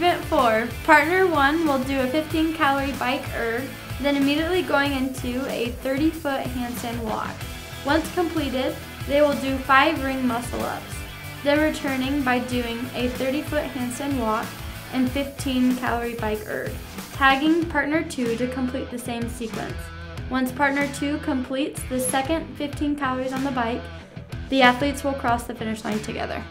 event four, partner one will do a 15 calorie bike erg, then immediately going into a 30 foot handstand walk. Once completed, they will do five ring muscle ups, then returning by doing a 30 foot handstand walk and 15 calorie bike erg, tagging partner two to complete the same sequence. Once partner two completes the second 15 calories on the bike, the athletes will cross the finish line together.